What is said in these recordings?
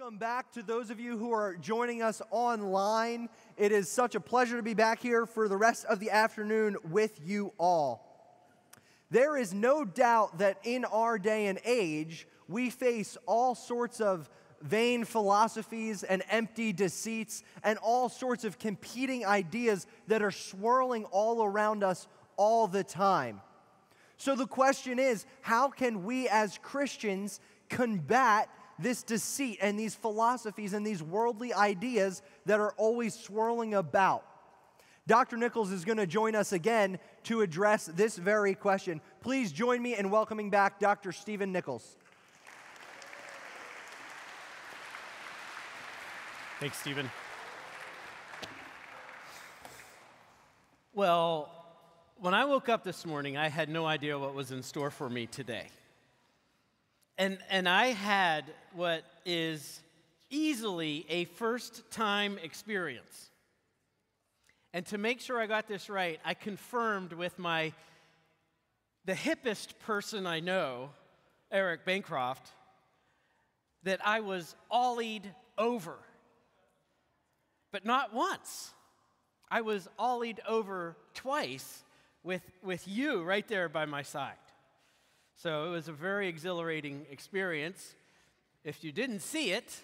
Welcome back to those of you who are joining us online. It is such a pleasure to be back here for the rest of the afternoon with you all. There is no doubt that in our day and age, we face all sorts of vain philosophies and empty deceits and all sorts of competing ideas that are swirling all around us all the time. So the question is how can we as Christians combat this deceit and these philosophies and these worldly ideas that are always swirling about. Dr. Nichols is going to join us again to address this very question. Please join me in welcoming back Dr. Stephen Nichols. Thanks, Stephen. Well, when I woke up this morning, I had no idea what was in store for me today. And, and I had what is easily a first time experience. And to make sure I got this right, I confirmed with my the hippest person I know, Eric Bancroft, that I was ollied over. But not once. I was ollied over twice with, with you right there by my side. So it was a very exhilarating experience. If you didn't see it,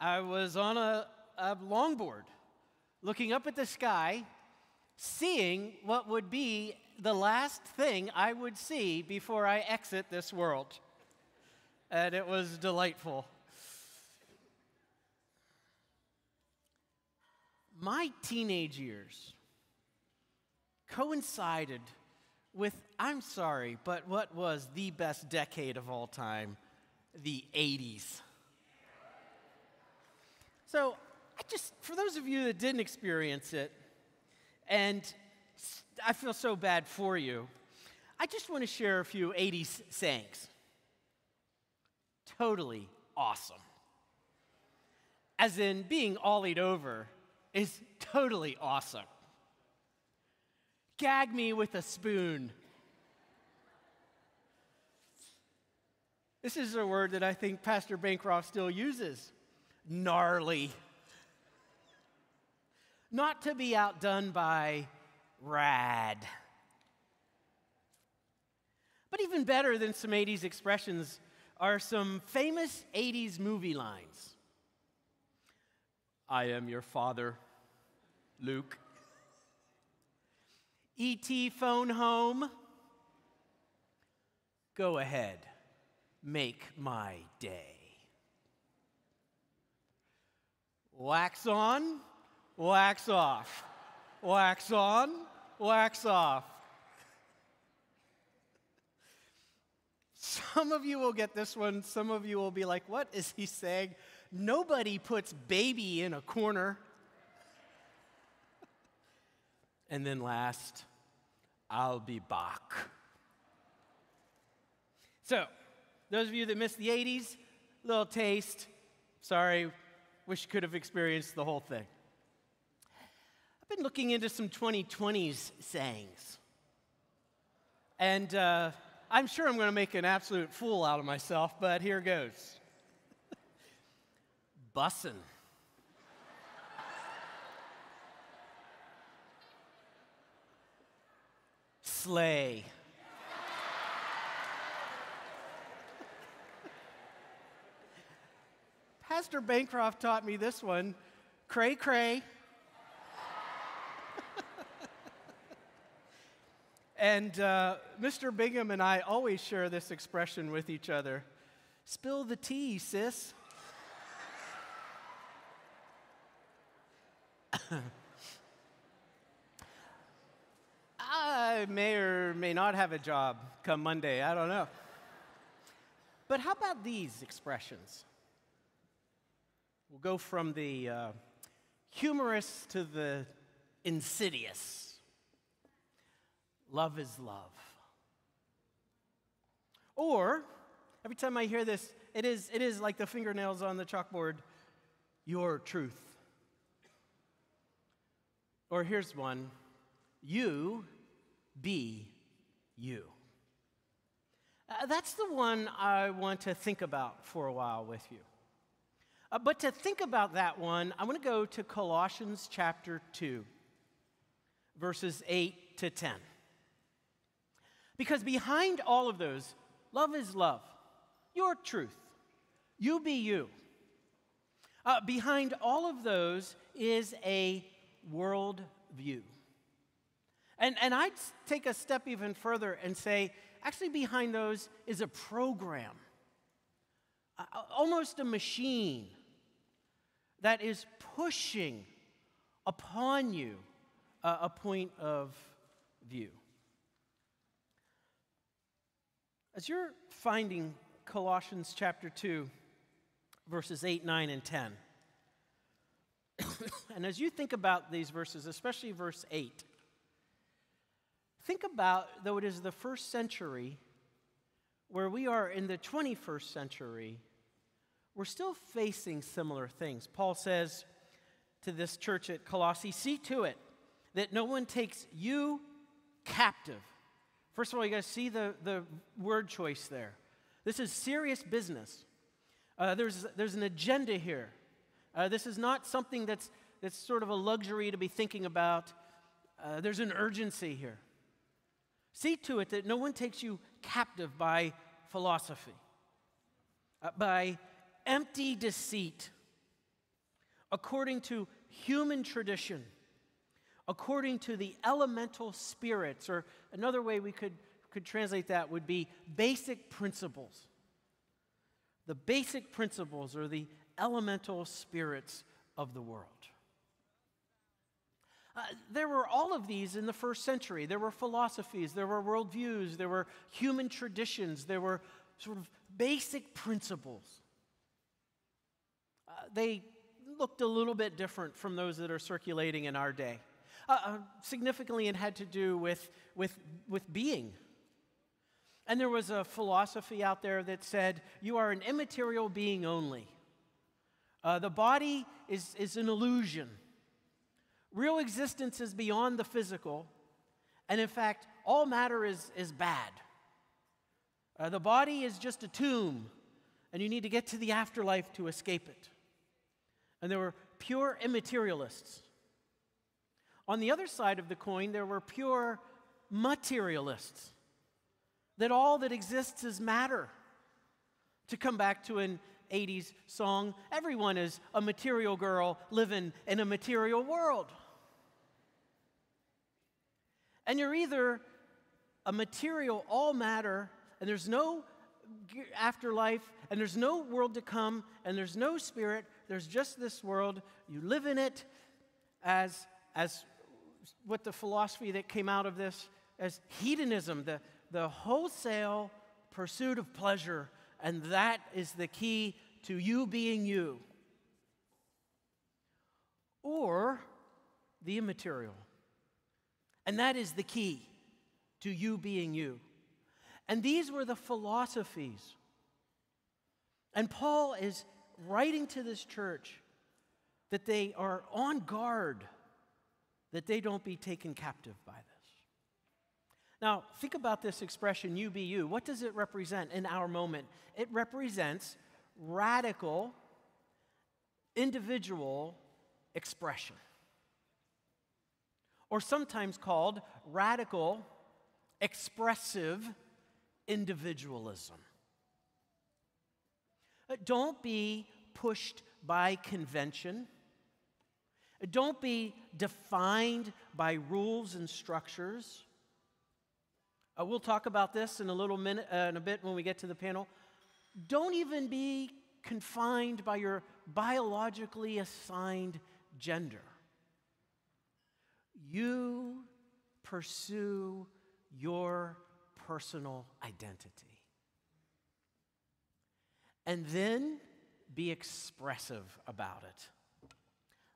I was on a, a longboard looking up at the sky, seeing what would be the last thing I would see before I exit this world. And it was delightful. My teenage years coincided with, I'm sorry, but what was the best decade of all time? The 80s. So, I just, for those of you that didn't experience it, and I feel so bad for you, I just want to share a few 80s sayings. Totally awesome. As in, being ollied over is totally awesome. Gag me with a spoon. This is a word that I think Pastor Bancroft still uses gnarly. Not to be outdone by rad. But even better than some 80s expressions are some famous 80s movie lines I am your father, Luke. ET phone home. Go ahead, make my day. Wax on, wax off. Wax on, wax off. Some of you will get this one. Some of you will be like, what is he saying? Nobody puts baby in a corner. And then last, I'll be back. So, those of you that missed the 80s, little taste. Sorry, wish you could have experienced the whole thing. I've been looking into some 2020s sayings. And uh, I'm sure I'm going to make an absolute fool out of myself, but here goes. Bussin'. Slay. Pastor Bancroft taught me this one cray cray. and uh, Mr. Bingham and I always share this expression with each other spill the tea, sis. I may or may not have a job come Monday. I don't know. But how about these expressions? We'll go from the uh, humorous to the insidious. Love is love. Or, every time I hear this, it is, it is like the fingernails on the chalkboard your truth. Or here's one you be you. Uh, that's the one I want to think about for a while with you. Uh, but to think about that one, I want to go to Colossians chapter 2, verses 8 to 10. Because behind all of those, love is love, your truth, you be you. Uh, behind all of those is a world view. And, and I'd take a step even further and say, actually, behind those is a program, almost a machine that is pushing upon you uh, a point of view. As you're finding Colossians chapter 2, verses 8, 9, and 10, and as you think about these verses, especially verse 8, think about though it is the first century where we are in the 21st century, we're still facing similar things. Paul says to this church at Colossae, see to it that no one takes you captive First of all, you guys see the, the word choice there. This is serious business. Uh, there's, there's an agenda here. Uh, this is not something that's, that's sort of a luxury to be thinking about. Uh, there's an urgency here. See to it that no one takes you captive by philosophy, uh, by empty deceit, according to human tradition according to the elemental spirits, or another way we could, could translate that would be basic principles. The basic principles or the elemental spirits of the world. Uh, there were all of these in the first century. There were philosophies, there were worldviews, there were human traditions, there were sort of basic principles. Uh, they looked a little bit different from those that are circulating in our day. Uh, uh, significantly, it had to do with, with, with being. And there was a philosophy out there that said, you are an immaterial being only. Uh, the body is, is an illusion. Real existence is beyond the physical. And in fact, all matter is, is bad. Uh, the body is just a tomb, and you need to get to the afterlife to escape it. And there were pure immaterialists. On the other side of the coin, there were pure materialists, that all that exists is matter. To come back to an 80s song, everyone is a material girl living in a material world. And you're either a material, all matter, and there's no afterlife, and there's no world to come, and there's no spirit, there's just this world. You live in it as, as what the philosophy that came out of this as hedonism, the, the wholesale pursuit of pleasure, and that is the key to you being you. Or the immaterial. And that is the key to you being you. And these were the philosophies. And Paul is writing to this church that they are on guard that they don't be taken captive by this. Now, think about this expression, you be you. What does it represent in our moment? It represents radical, individual expression, or sometimes called radical, expressive individualism. Uh, don't be pushed by convention don't be defined by rules and structures. Uh, we'll talk about this in a little minute, uh, in a bit when we get to the panel. Don't even be confined by your biologically assigned gender. You pursue your personal identity. And then be expressive about it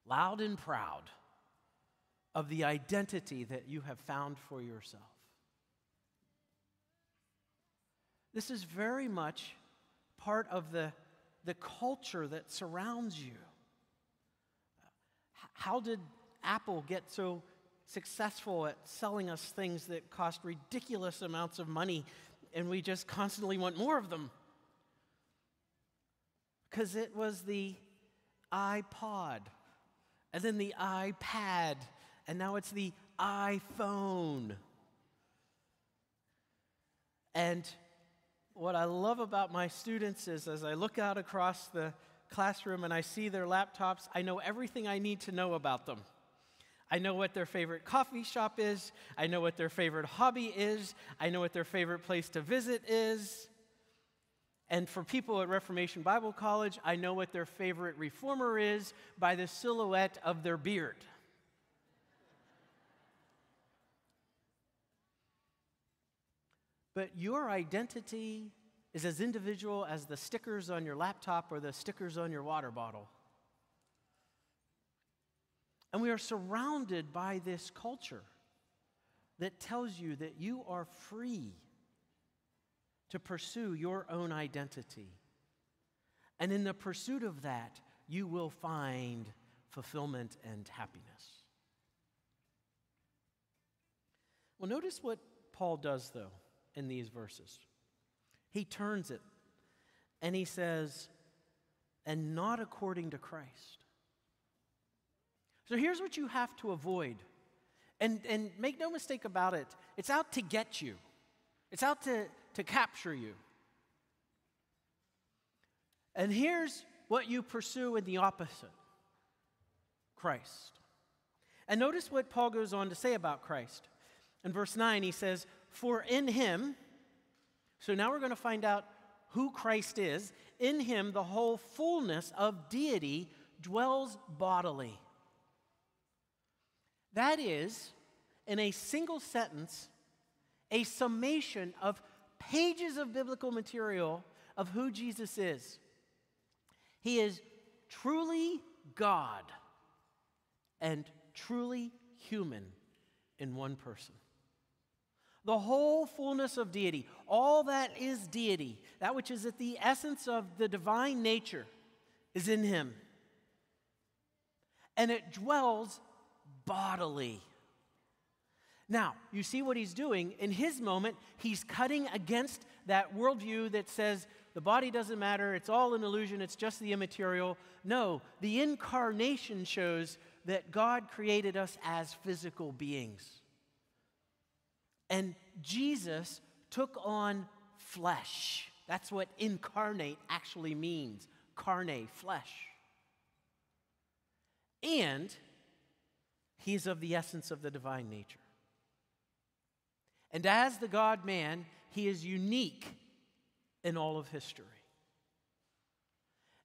loud and proud of the identity that you have found for yourself. This is very much part of the, the culture that surrounds you. How did Apple get so successful at selling us things that cost ridiculous amounts of money and we just constantly want more of them? Because it was the iPod, and then the iPad, and now it's the iPhone. And what I love about my students is as I look out across the classroom and I see their laptops, I know everything I need to know about them. I know what their favorite coffee shop is. I know what their favorite hobby is. I know what their favorite place to visit is. And for people at Reformation Bible College, I know what their favorite reformer is by the silhouette of their beard. But your identity is as individual as the stickers on your laptop or the stickers on your water bottle. And we are surrounded by this culture that tells you that you are free to pursue your own identity. And in the pursuit of that, you will find fulfillment and happiness. Well, notice what Paul does, though, in these verses. He turns it and he says, and not according to Christ. So here's what you have to avoid. And, and make no mistake about it, it's out to get you, it's out to, to capture you. And here's what you pursue in the opposite Christ. And notice what Paul goes on to say about Christ. In verse 9, he says, For in him, so now we're going to find out who Christ is. In him, the whole fullness of deity dwells bodily. That is, in a single sentence, a summation of pages of biblical material of who Jesus is. He is truly God and truly human in one person. The whole fullness of deity, all that is deity, that which is at the essence of the divine nature, is in him. And it dwells bodily. Now, you see what he's doing. In his moment, he's cutting against that worldview that says the body doesn't matter, it's all an illusion, it's just the immaterial. No, the incarnation shows that God created us as physical beings. And Jesus took on flesh. That's what incarnate actually means carne, flesh. And he's of the essence of the divine nature. And as the God man, he is unique in all of history.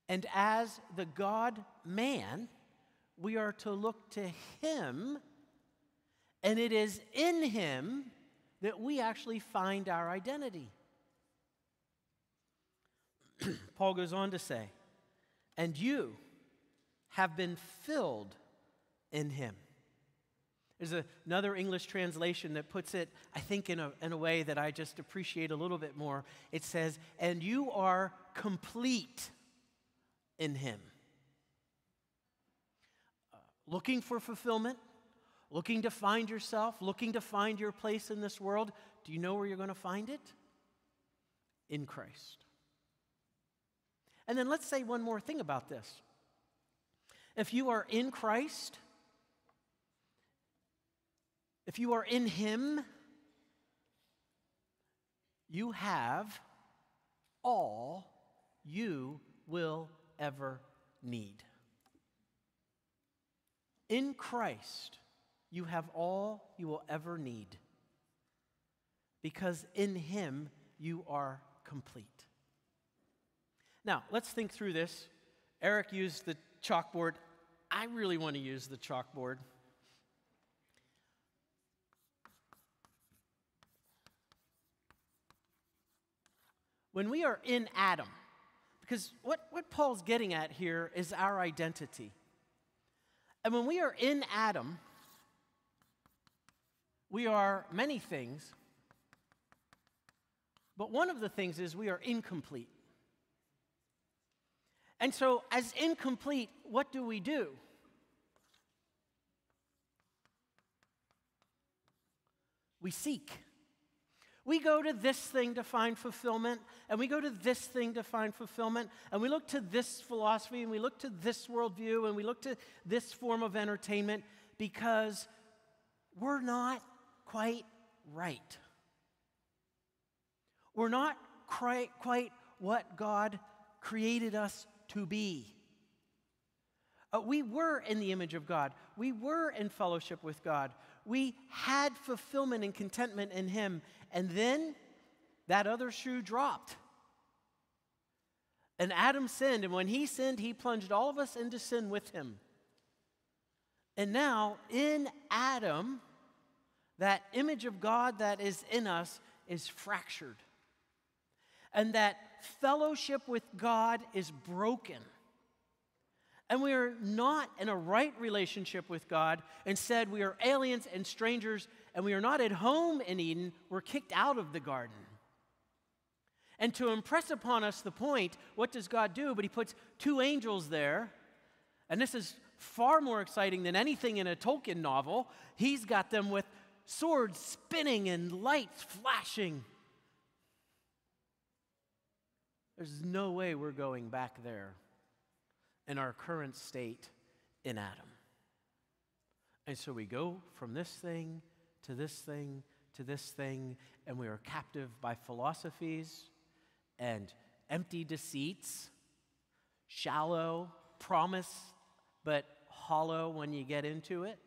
And as the God man, we are to look to him, and it is in him that we actually find our identity. Paul goes on to say, and you have been filled in him. There's another English translation that puts it, I think, in a, in a way that I just appreciate a little bit more. It says, and you are complete in him. Uh, looking for fulfillment, looking to find yourself, looking to find your place in this world, do you know where you're going to find it? In Christ. And then let's say one more thing about this. If you are in Christ, if you are in Him, you have all you will ever need. In Christ, you have all you will ever need because in Him you are complete. Now, let's think through this. Eric used the chalkboard. I really want to use the chalkboard. When we are in Adam, because what, what Paul's getting at here is our identity. And when we are in Adam, we are many things, but one of the things is we are incomplete. And so, as incomplete, what do we do? We seek. We go to this thing to find fulfillment, and we go to this thing to find fulfillment, and we look to this philosophy, and we look to this worldview, and we look to this form of entertainment because we're not quite right. We're not quite, what God created us to be. Uh, we were in the image of God. We were in fellowship with God. We had fulfillment and contentment in Him. And then that other shoe dropped. And Adam sinned. And when he sinned, he plunged all of us into sin with him. And now, in Adam, that image of God that is in us is fractured. And that fellowship with God is broken and we are not in a right relationship with God. Instead, we are aliens and strangers, and we are not at home in Eden. We're kicked out of the garden. And to impress upon us the point, what does God do? But He puts two angels there, and this is far more exciting than anything in a Tolkien novel. He's got them with swords spinning and lights flashing. There's no way we're going back there and our current state in Adam. And so we go from this thing to this thing to this thing, and we are captive by philosophies and empty deceits, shallow promise, but hollow when you get into it,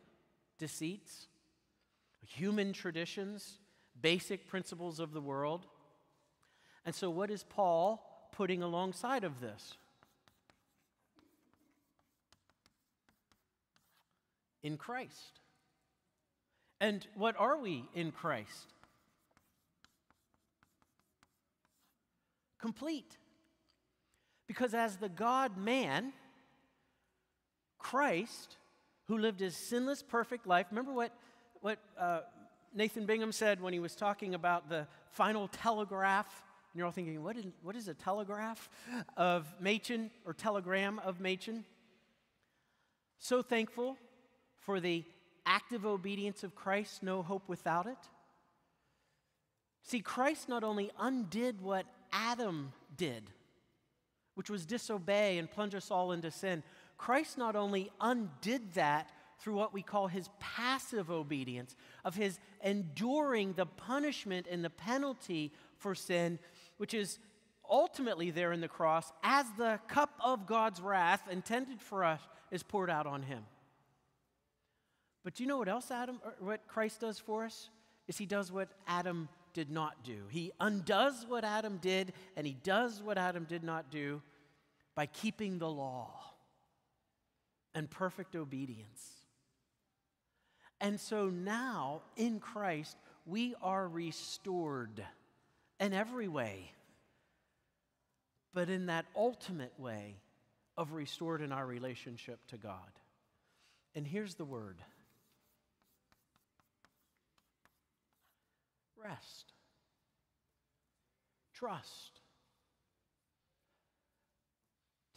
deceits, human traditions, basic principles of the world. And so, what is Paul putting alongside of this? In Christ. And what are we in Christ? Complete. Because as the God man, Christ, who lived his sinless, perfect life, remember what, what uh, Nathan Bingham said when he was talking about the final telegraph? And you're all thinking, what is, what is a telegraph of Machen or telegram of Machen? So thankful for the active obedience of Christ, no hope without it? See, Christ not only undid what Adam did, which was disobey and plunge us all into sin, Christ not only undid that through what we call his passive obedience, of his enduring the punishment and the penalty for sin, which is ultimately there in the cross, as the cup of God's wrath intended for us is poured out on him. But do you know what else Adam, what Christ does for us? Is he does what Adam did not do. He undoes what Adam did, and he does what Adam did not do by keeping the law and perfect obedience. And so now, in Christ, we are restored in every way, but in that ultimate way of restored in our relationship to God. And here's the word rest, trust,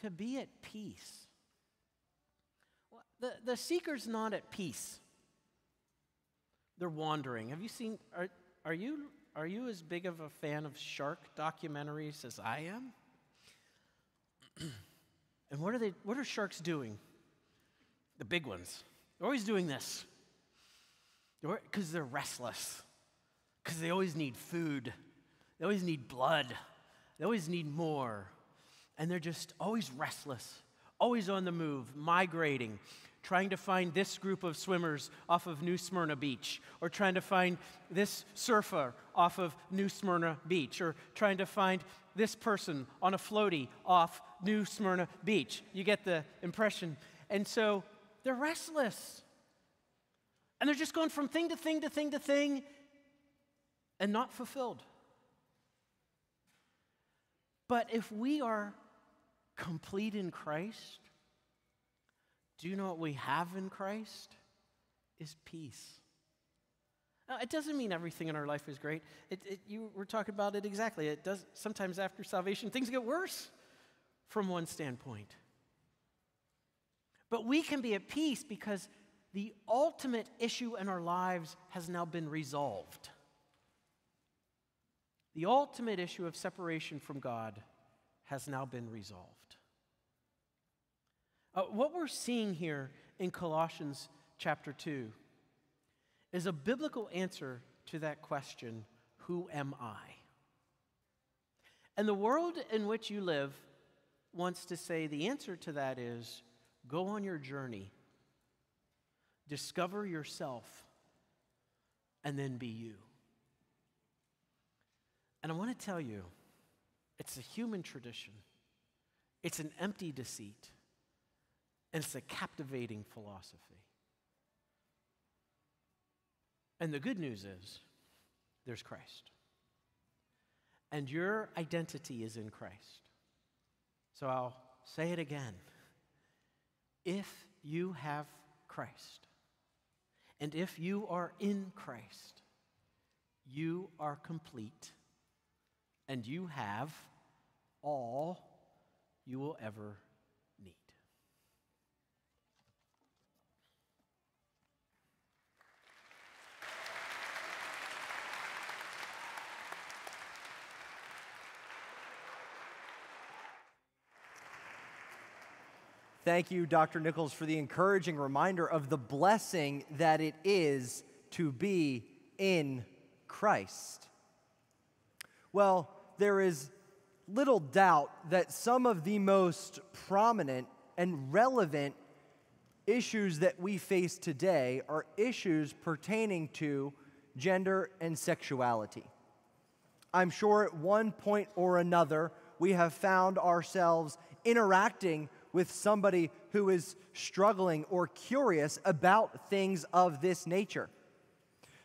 to be at peace. The, the seeker's not at peace. They're wandering. Have you seen, are, are, you, are you as big of a fan of shark documentaries as I am? and what are, they, what are sharks doing? The big ones. They're always doing this because they're restless because they always need food, they always need blood, they always need more. And they're just always restless, always on the move, migrating, trying to find this group of swimmers off of New Smyrna Beach, or trying to find this surfer off of New Smyrna Beach, or trying to find this person on a floaty off New Smyrna Beach. You get the impression. And so they're restless. And they're just going from thing to thing to thing to thing, and not fulfilled. But if we are complete in Christ, do you know what we have in Christ? Is peace. Now, it doesn't mean everything in our life is great. It, it, you were talking about it exactly. It does sometimes after salvation, things get worse from one standpoint. But we can be at peace because the ultimate issue in our lives has now been resolved. The ultimate issue of separation from God has now been resolved. Uh, what we're seeing here in Colossians chapter 2 is a biblical answer to that question Who am I? And the world in which you live wants to say the answer to that is go on your journey, discover yourself, and then be you. And I want to tell you, it's a human tradition, it's an empty deceit, and it's a captivating philosophy. And the good news is there's Christ. And your identity is in Christ. So I'll say it again. If you have Christ, and if you are in Christ, you are complete, and you have all you will ever need. Thank you, Dr. Nichols, for the encouraging reminder of the blessing that it is to be in Christ. Well, there is little doubt that some of the most prominent and relevant issues that we face today are issues pertaining to gender and sexuality. I'm sure at one point or another we have found ourselves interacting with somebody who is struggling or curious about things of this nature.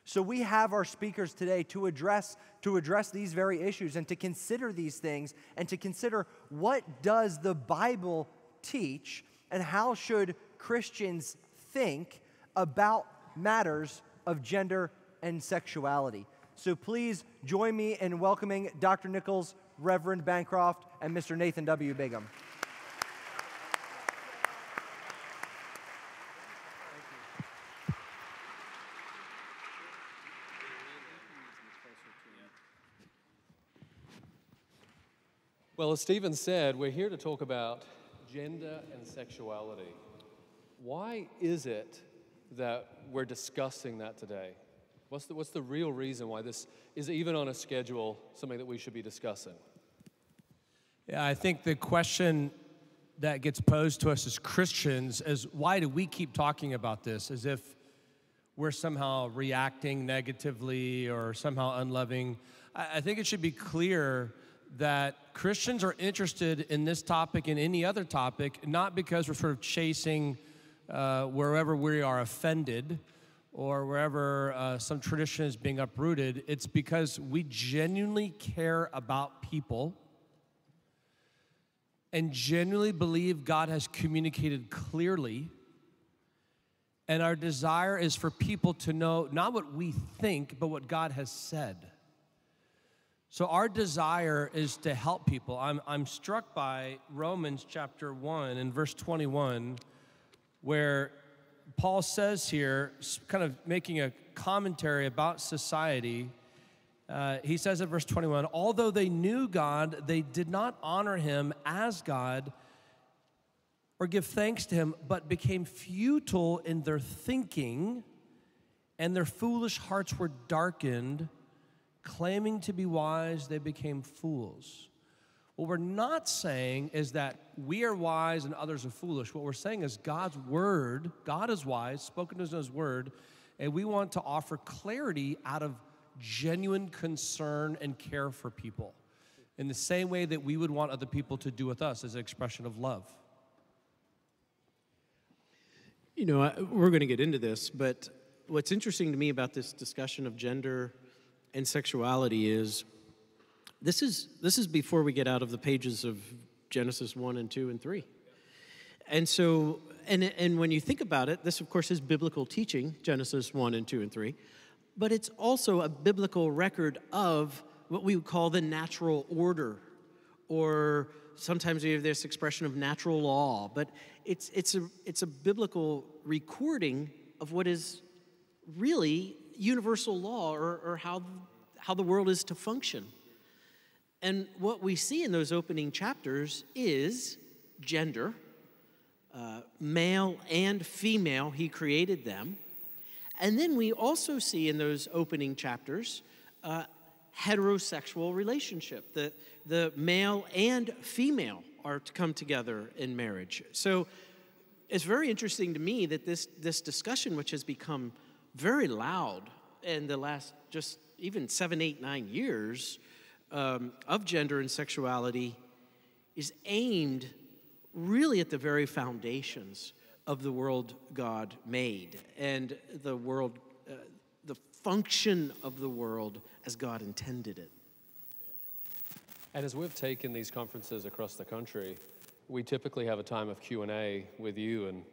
So we have our speakers today to address to address these very issues and to consider these things and to consider what does the Bible teach and how should Christians think about matters of gender and sexuality. So please join me in welcoming Dr. Nichols, Reverend Bancroft, and Mr. Nathan W. Bingham. Well, as Stephen said, we're here to talk about gender and sexuality. Why is it that we're discussing that today? What's the, what's the real reason why this is even on a schedule, something that we should be discussing? Yeah, I think the question that gets posed to us as Christians is why do we keep talking about this as if we're somehow reacting negatively or somehow unloving? I, I think it should be clear that Christians are interested in this topic and any other topic, not because we're sort of chasing uh, wherever we are offended or wherever uh, some tradition is being uprooted. It's because we genuinely care about people and genuinely believe God has communicated clearly. And our desire is for people to know not what we think, but what God has said. So, our desire is to help people. I'm, I'm struck by Romans chapter 1 and verse 21, where Paul says here, kind of making a commentary about society. Uh, he says in verse 21 Although they knew God, they did not honor him as God or give thanks to him, but became futile in their thinking, and their foolish hearts were darkened claiming to be wise, they became fools. What we're not saying is that we are wise and others are foolish. What we're saying is God's word, God is wise, spoken to his word, and we want to offer clarity out of genuine concern and care for people in the same way that we would want other people to do with us as an expression of love. You know, we're going to get into this, but what's interesting to me about this discussion of gender and sexuality is this is this is before we get out of the pages of Genesis 1 and 2 and 3. And so and and when you think about it, this of course is biblical teaching, Genesis 1 and 2 and 3, but it's also a biblical record of what we would call the natural order or sometimes we have this expression of natural law, but it's it's a it's a biblical recording of what is really universal law or, or how, how the world is to function. And what we see in those opening chapters is gender, uh, male and female, he created them. And then we also see in those opening chapters uh, heterosexual relationship. The, the male and female are to come together in marriage. So it's very interesting to me that this, this discussion, which has become very loud in the last just even seven, eight, nine years um, of gender and sexuality, is aimed really at the very foundations of the world God made and the world, uh, the function of the world as God intended it. And as we've taken these conferences across the country, we typically have a time of Q&A with you and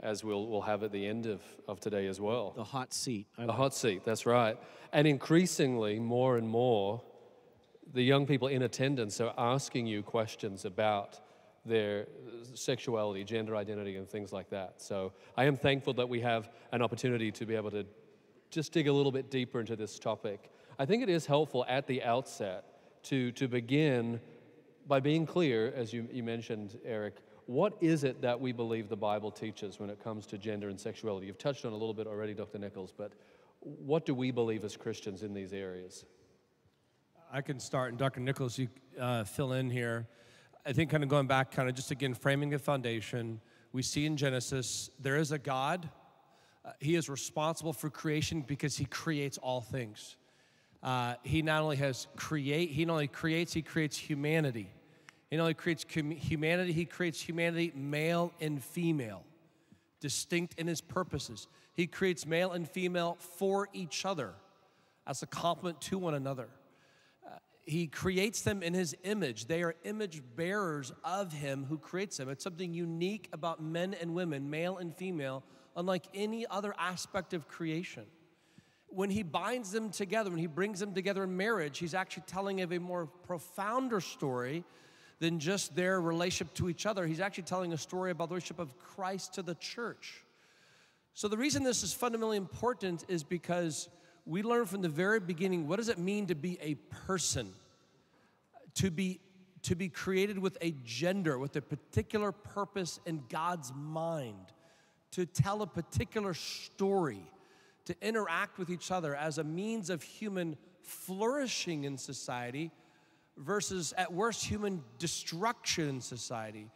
as we'll, we'll have at the end of, of today as well. The hot seat. I the hot seat, that's right. And increasingly, more and more, the young people in attendance are asking you questions about their sexuality, gender identity, and things like that. So I am thankful that we have an opportunity to be able to just dig a little bit deeper into this topic. I think it is helpful at the outset to, to begin by being clear, as you, you mentioned, Eric, what is it that we believe the Bible teaches when it comes to gender and sexuality? You've touched on a little bit already, Dr. Nichols, but what do we believe as Christians in these areas? I can start, and Dr. Nichols, you uh, fill in here. I think, kind of going back, kind of just again framing the foundation, we see in Genesis there is a God. Uh, he is responsible for creation because he creates all things. Uh, he not only has create, he not only creates, he creates humanity. He not only creates humanity, he creates humanity male and female, distinct in his purposes. He creates male and female for each other as a complement to one another. Uh, he creates them in his image. They are image bearers of him who creates them. It's something unique about men and women, male and female, unlike any other aspect of creation when he binds them together, when he brings them together in marriage, he's actually telling of a more profounder story than just their relationship to each other. He's actually telling a story about the relationship of Christ to the church. So, the reason this is fundamentally important is because we learn from the very beginning what does it mean to be a person? To be, to be created with a gender, with a particular purpose in God's mind, to tell a particular story to interact with each other as a means of human flourishing in society versus, at worst, human destruction in society.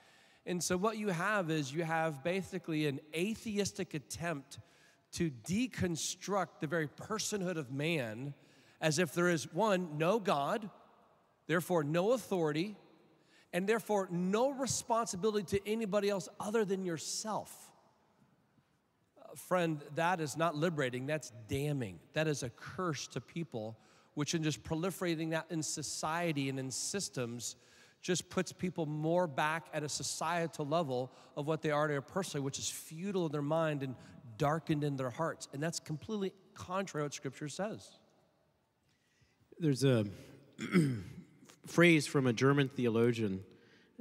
And so, what you have is you have basically an atheistic attempt to deconstruct the very personhood of man as if there is one, no God, therefore no authority, and therefore no responsibility to anybody else other than yourself friend, that is not liberating, that's damning. That is a curse to people, which in just proliferating that in society and in systems just puts people more back at a societal level of what they are to personally, which is futile in their mind and darkened in their hearts. And that's completely contrary to what Scripture says. There's a phrase from a German theologian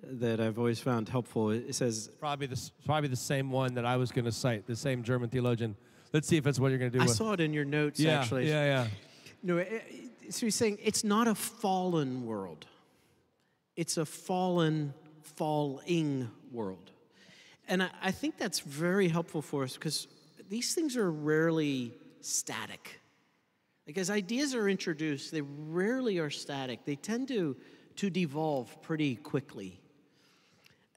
that I've always found helpful. It says probably the probably the same one that I was going to cite, the same German theologian. Let's see if it's what you're going to do. I with. saw it in your notes. Yeah, actually. yeah, yeah. No, so he's saying it's not a fallen world; it's a fallen, falling world, and I, I think that's very helpful for us because these things are rarely static. Like as ideas are introduced, they rarely are static. They tend to to devolve pretty quickly.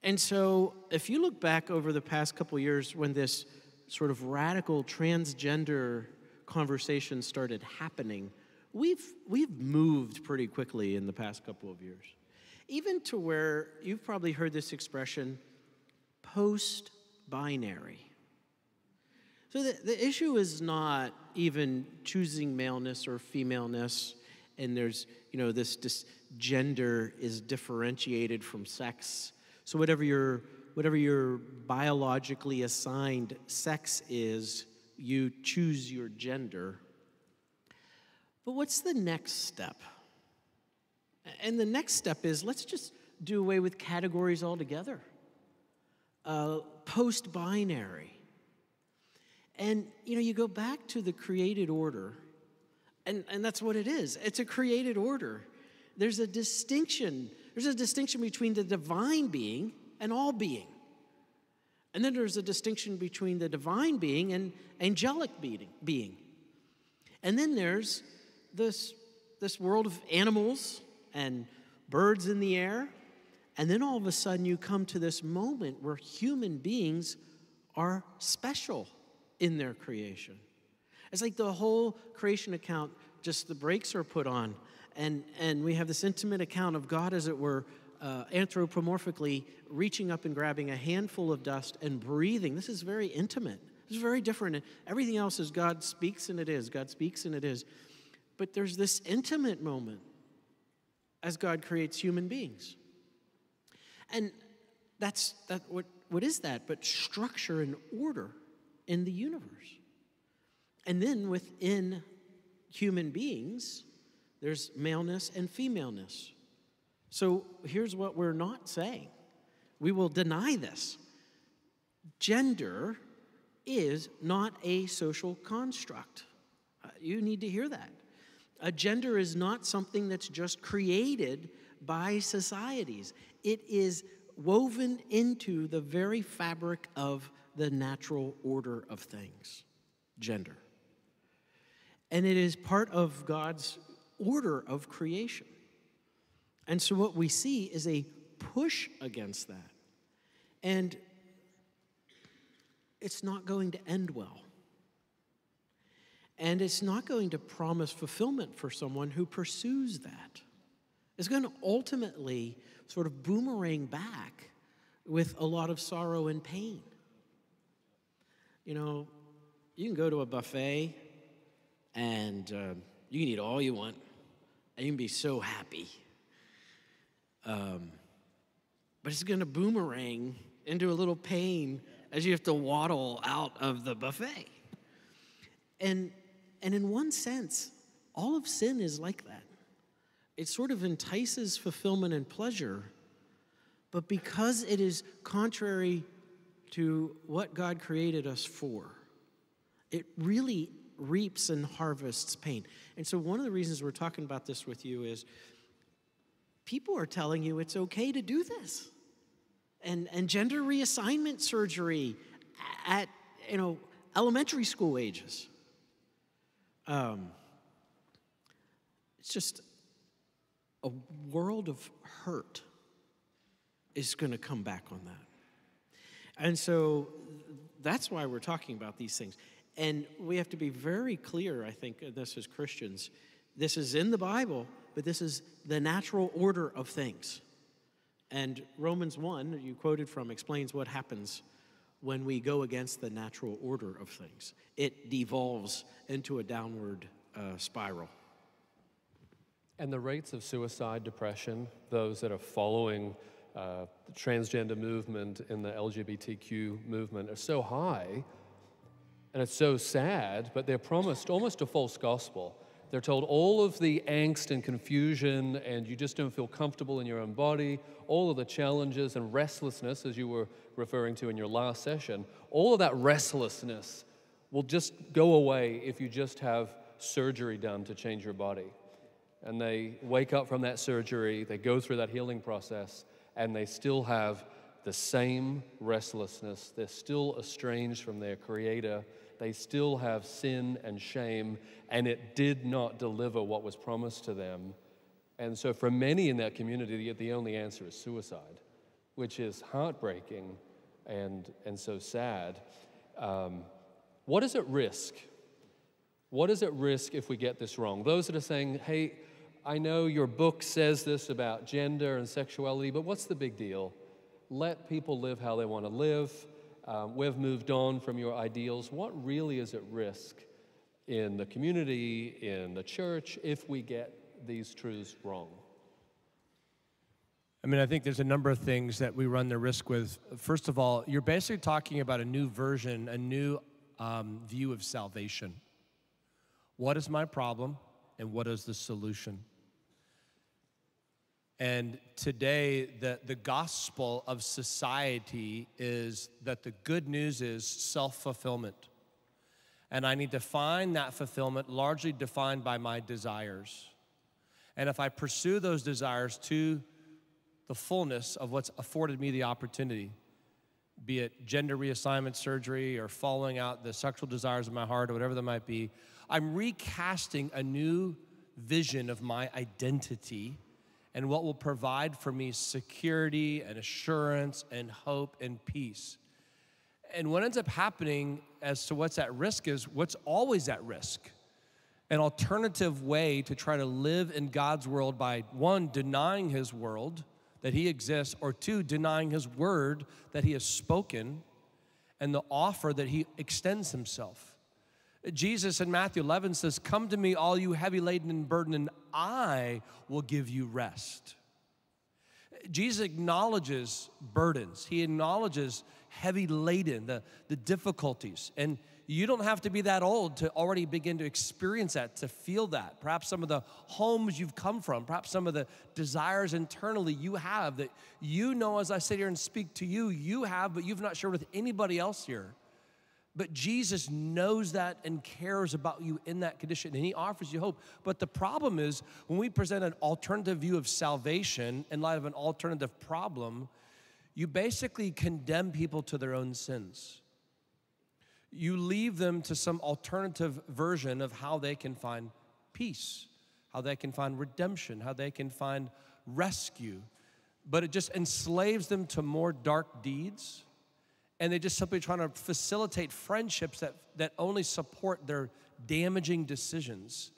And so, if you look back over the past couple years when this sort of radical transgender conversation started happening, we've, we've moved pretty quickly in the past couple of years. Even to where you've probably heard this expression post binary. So the, the issue is not even choosing maleness or femaleness, and there's, you know, this, this gender is differentiated from sex so whatever your whatever your biologically assigned sex is, you choose your gender. But what's the next step? And the next step is let's just do away with categories altogether. Uh, Post binary. And you know, you go back to the created order, and, and that's what it is. It's a created order. there's a distinction. There's a distinction between the divine being and all being. And then there's a distinction between the divine being and angelic being. And then there's this, this world of animals and birds in the air. And then all of a sudden, you come to this moment where human beings are special in their creation. It's like the whole creation account, just the brakes are put on. And, and we have this intimate account of God, as it were, uh, anthropomorphically reaching up and grabbing a handful of dust and breathing. This is very intimate. Is very different. Everything else is God speaks and it is. God speaks and it is. But there's this intimate moment as God creates human beings. And that's that what what is that but structure and order in the universe. And then within human beings, there's maleness and femaleness. So here's what we're not saying we will deny this. Gender is not a social construct. Uh, you need to hear that. A gender is not something that's just created by societies, it is woven into the very fabric of the natural order of things gender. And it is part of God's order of creation. And so what we see is a push against that. And it's not going to end well. And it's not going to promise fulfillment for someone who pursues that. It's going to ultimately sort of boomerang back with a lot of sorrow and pain. You know, you can go to a buffet and uh, you can eat all you want and you can be so happy. Um, but it's going to boomerang into a little pain as you have to waddle out of the buffet. And, and in one sense, all of sin is like that. It sort of entices fulfillment and pleasure, but because it is contrary to what God created us for, it really reaps and harvests pain. And so, one of the reasons we're talking about this with you is people are telling you it's okay to do this. And, and gender reassignment surgery at, you know, elementary school ages. Um, it's just a world of hurt is going to come back on that. And so that's why we're talking about these things. And we have to be very clear, I think, this as Christians. This is in the Bible, but this is the natural order of things. And Romans 1, you quoted from, explains what happens when we go against the natural order of things. It devolves into a downward uh, spiral. And the rates of suicide, depression, those that are following uh, the transgender movement and the LGBTQ movement are so high, and it's so sad, but they're promised almost a false gospel. They're told all of the angst and confusion, and you just don't feel comfortable in your own body, all of the challenges and restlessness, as you were referring to in your last session, all of that restlessness will just go away if you just have surgery done to change your body. And they wake up from that surgery, they go through that healing process, and they still have the same restlessness. They're still estranged from their Creator they still have sin and shame, and it did not deliver what was promised to them. And so, for many in that community, the only answer is suicide, which is heartbreaking and, and so sad. Um, what is at risk? What is at risk if we get this wrong? Those that are saying, hey, I know your book says this about gender and sexuality, but what's the big deal? Let people live how they want to live um, we've moved on from your ideals. What really is at risk in the community, in the church, if we get these truths wrong? I mean, I think there's a number of things that we run the risk with. First of all, you're basically talking about a new version, a new um, view of salvation. What is my problem, and what is the solution? And today, the, the gospel of society is that the good news is self fulfillment. And I need to find that fulfillment largely defined by my desires. And if I pursue those desires to the fullness of what's afforded me the opportunity, be it gender reassignment surgery or following out the sexual desires of my heart or whatever that might be, I'm recasting a new vision of my identity and what will provide for me security and assurance and hope and peace. And what ends up happening as to what's at risk is what's always at risk an alternative way to try to live in God's world by one, denying His world that He exists, or two, denying His word that He has spoken and the offer that He extends Himself. Jesus in Matthew 11 says, Come to me, all you heavy laden and burdened, and I will give you rest. Jesus acknowledges burdens, He acknowledges heavy laden, the, the difficulties. And you don't have to be that old to already begin to experience that, to feel that. Perhaps some of the homes you've come from, perhaps some of the desires internally you have that you know as I sit here and speak to you, you have, but you've not shared with anybody else here. But Jesus knows that and cares about you in that condition, and He offers you hope. But the problem is when we present an alternative view of salvation in light of an alternative problem, you basically condemn people to their own sins. You leave them to some alternative version of how they can find peace, how they can find redemption, how they can find rescue. But it just enslaves them to more dark deeds. And they just simply trying to facilitate friendships that, that only support their damaging decisions.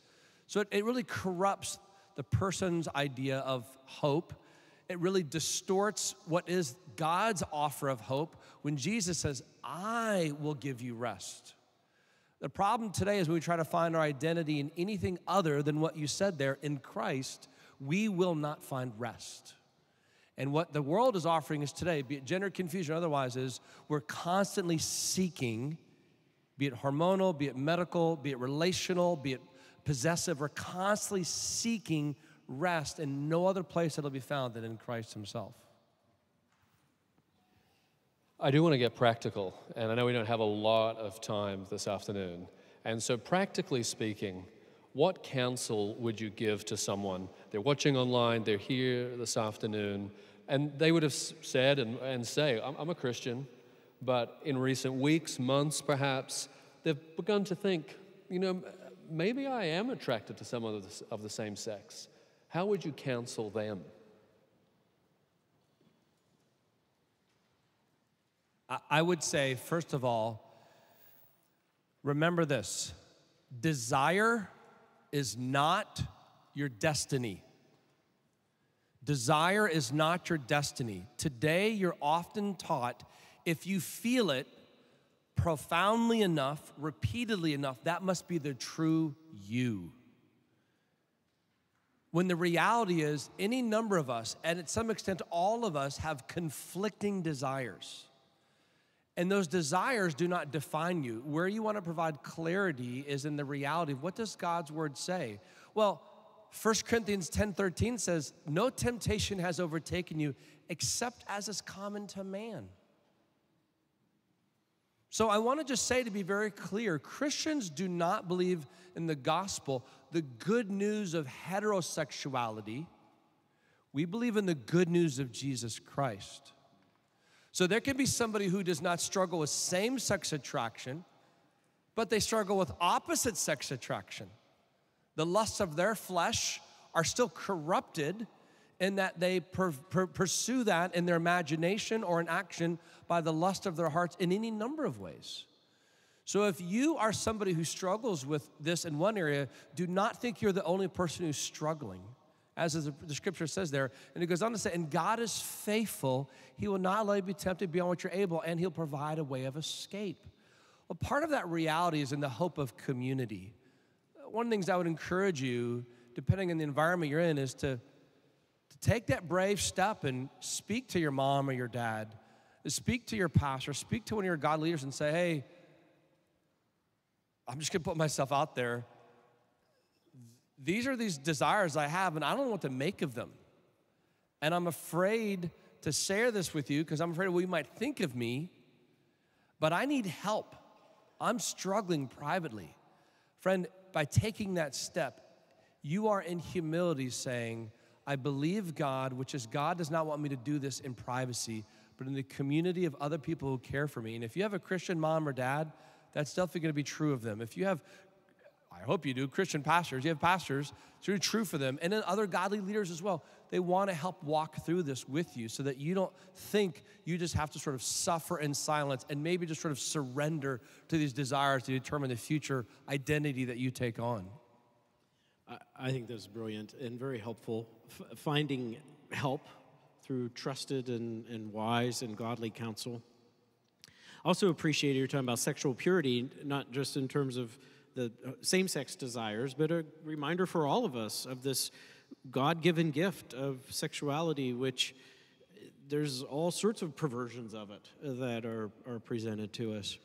So it, it really corrupts the person's idea of hope it really distorts what is God's offer of hope when Jesus says, I will give you rest. The problem today is when we try to find our identity in anything other than what you said there in Christ, we will not find rest. And what the world is offering us today, be it gender confusion or otherwise, is we're constantly seeking, be it hormonal, be it medical, be it relational, be it possessive, we're constantly seeking rest in no other place that'll be found than in Christ Himself. I do want to get practical, and I know we don't have a lot of time this afternoon. And so, practically speaking, what counsel would you give to someone? They're watching online, they're here this afternoon, and they would have said and, and say, I'm, I'm a Christian, but in recent weeks, months perhaps, they've begun to think, you know, maybe I am attracted to someone of the, of the same sex. How would you counsel them? I would say, first of all, remember this desire is not your destiny. Desire is not your destiny. Today, you're often taught if you feel it profoundly enough, repeatedly enough, that must be the true you. When the reality is, any number of us, and at some extent all of us, have conflicting desires. And those desires do not define you. Where you want to provide clarity is in the reality of what does God's word say? Well, 1 Corinthians 10 13 says, No temptation has overtaken you except as is common to man. So I want to just say to be very clear Christians do not believe in the gospel, the good news of heterosexuality. We believe in the good news of Jesus Christ. So there can be somebody who does not struggle with same sex attraction, but they struggle with opposite sex attraction. The lusts of their flesh are still corrupted in that they per, per, pursue that in their imagination or in action by the lust of their hearts in any number of ways. So, if you are somebody who struggles with this in one area, do not think you're the only person who's struggling, as the scripture says there. And it goes on to say, And God is faithful. He will not let you be tempted beyond what you're able, and He'll provide a way of escape. Well, part of that reality is in the hope of community. One of the things I would encourage you, depending on the environment you're in, is to to take that brave step and speak to your mom or your dad, speak to your pastor, speak to one of your God leaders and say, hey, I'm just gonna put myself out there. These are these desires I have, and I don't know what to make of them. And I'm afraid to share this with you because I'm afraid we might think of me, but I need help. I'm struggling privately. Friend, by taking that step, you are in humility saying, I believe God, which is God does not want me to do this in privacy, but in the community of other people who care for me. And if you have a Christian mom or dad, that's definitely going to be true of them. If you have, I hope you do, Christian pastors, you have pastors, it's really true for them. And then other godly leaders as well. They want to help walk through this with you so that you don't think you just have to sort of suffer in silence and maybe just sort of surrender to these desires to determine the future identity that you take on. I, think that's brilliant and very helpful. F- finding help through trusted and, and wise and godly counsel. Also, appreciate you're talking about sexual purity, not just in terms of the uh, same sex desires, but a reminder for all of us of this God given gift of sexuality, which uh, there's all sorts of perversions of it that are, are presented to us.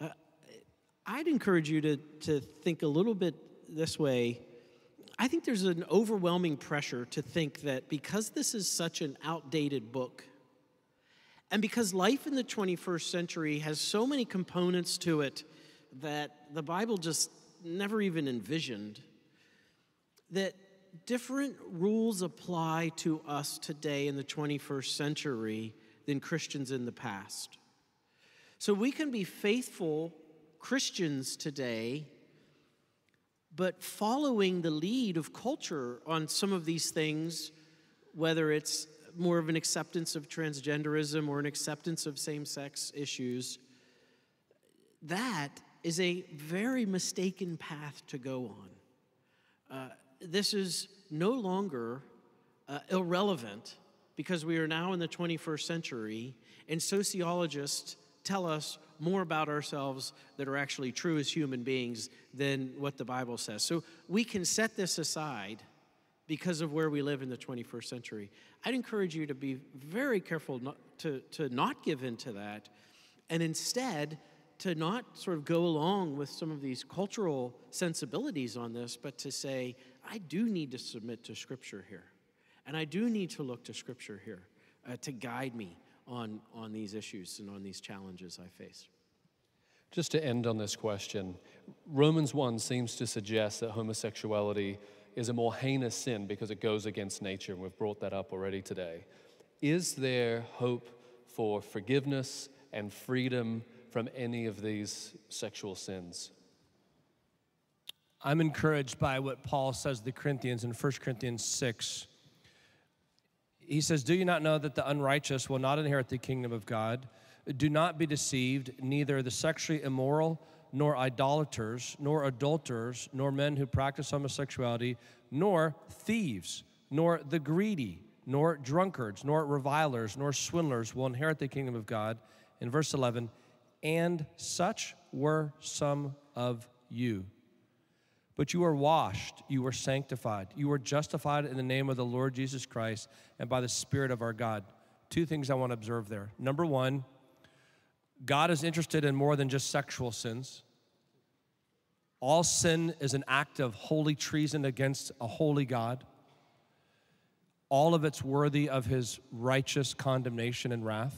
Uh, I'd encourage you to, to think a little bit this way. I think there's an overwhelming pressure to think that because this is such an outdated book, and because life in the 21st century has so many components to it that the Bible just never even envisioned, that different rules apply to us today in the 21st century than Christians in the past. So we can be faithful Christians today, but following the lead of culture on some of these things, whether it's more of an acceptance of transgenderism or an acceptance of same sex issues, that is a very mistaken path to go on. Uh, this is no longer uh, irrelevant because we are now in the 21st century, and sociologists tell us more about ourselves that are actually true as human beings than what the Bible says. So we can set this aside because of where we live in the 21st century. I'd encourage you to be very careful not, to, to not give in to that and instead to not sort of go along with some of these cultural sensibilities on this, but to say, I do need to submit to Scripture here. And I do need to look to Scripture here uh, to guide me on, on these issues and on these challenges I face. Just to end on this question, Romans 1 seems to suggest that homosexuality is a more heinous sin because it goes against nature, and we've brought that up already today. Is there hope for forgiveness and freedom from any of these sexual sins? I'm encouraged by what Paul says to the Corinthians in 1 Corinthians 6. He says, Do you not know that the unrighteous will not inherit the kingdom of God? Do not be deceived, neither the sexually immoral, nor idolaters, nor adulterers, nor men who practice homosexuality, nor thieves, nor the greedy, nor drunkards, nor revilers, nor swindlers will inherit the kingdom of God. In verse 11, and such were some of you. But you are washed, you were sanctified, you were justified in the name of the Lord Jesus Christ and by the Spirit of our God. Two things I want to observe there. Number one, God is interested in more than just sexual sins. All sin is an act of holy treason against a holy God. All of it's worthy of his righteous condemnation and wrath,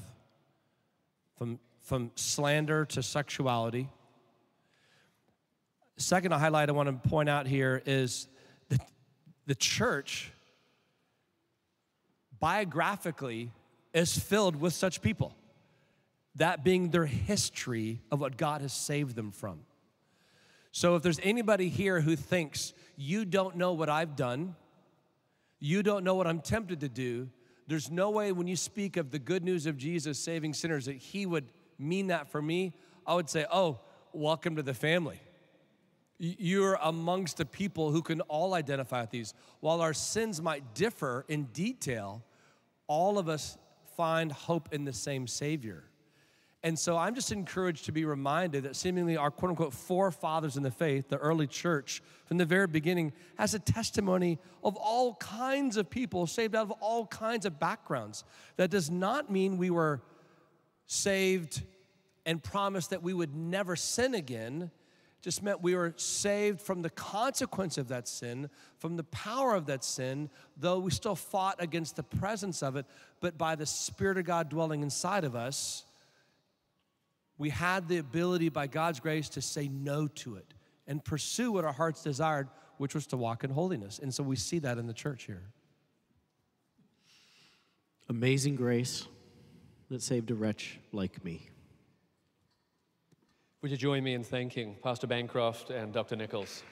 from, from slander to sexuality. Second highlight I want to point out here is that the church biographically is filled with such people, that being their history of what God has saved them from. So if there's anybody here who thinks you don't know what I've done, you don't know what I'm tempted to do, there's no way when you speak of the good news of Jesus saving sinners that he would mean that for me. I would say, oh, welcome to the family. You're amongst the people who can all identify with these. While our sins might differ in detail, all of us find hope in the same Savior. And so I'm just encouraged to be reminded that seemingly our quote unquote forefathers in the faith, the early church, from the very beginning, has a testimony of all kinds of people saved out of all kinds of backgrounds. That does not mean we were saved and promised that we would never sin again just meant we were saved from the consequence of that sin, from the power of that sin, though we still fought against the presence of it, but by the Spirit of God dwelling inside of us, we had the ability by God's grace to say no to it and pursue what our hearts desired which was to walk in holiness. And so we see that in the church here. Amazing grace that saved a wretch like me. Would you join me in thanking Pastor Bancroft and Dr. Nichols?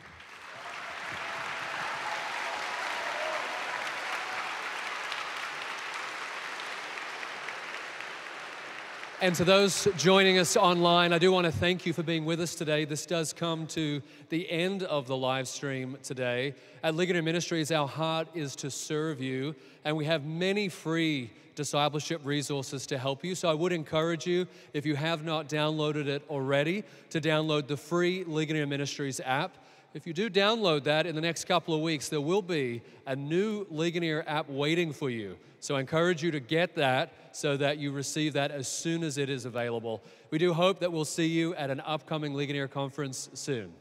And to those joining us online, I do want to thank you for being with us today. This does come to the end of the live stream today. At Ligonier Ministries, our heart is to serve you, and we have many free discipleship resources to help you. So I would encourage you, if you have not downloaded it already, to download the free Ligonier Ministries app. If you do download that in the next couple of weeks, there will be a new Ligonier app waiting for you. So I encourage you to get that so that you receive that as soon as it is available. We do hope that we'll see you at an upcoming Ligonier conference soon.